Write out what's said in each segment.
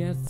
Yes,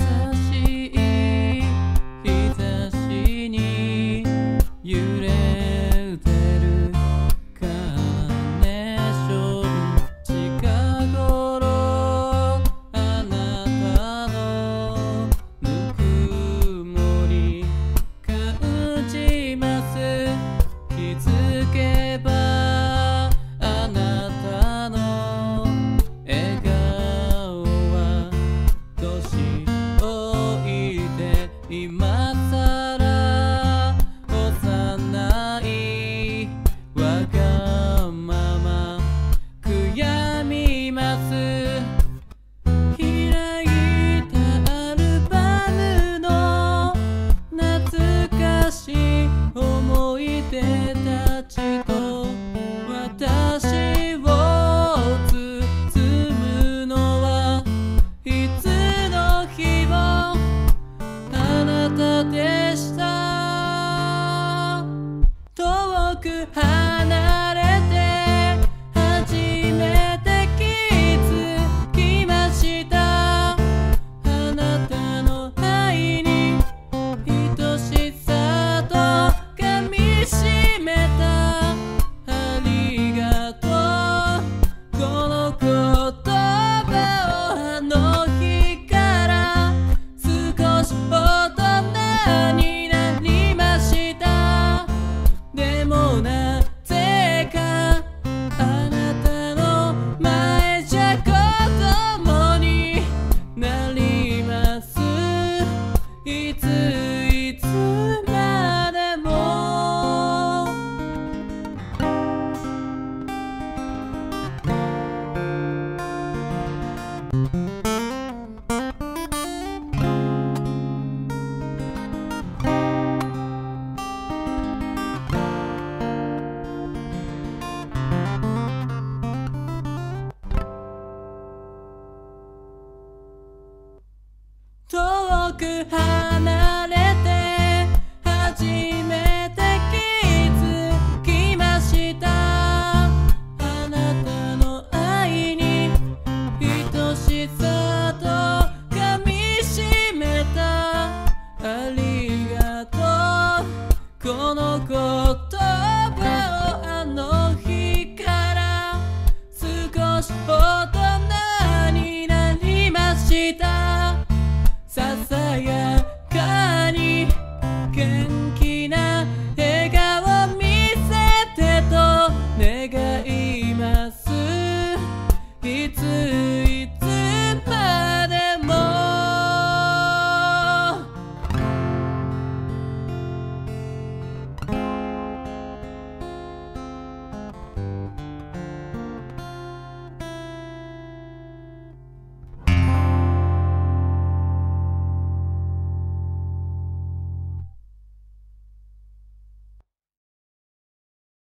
く離れて初めて気づきました。あなたの愛に愛しさとかみしめたありがとうこの言葉をあの日から少し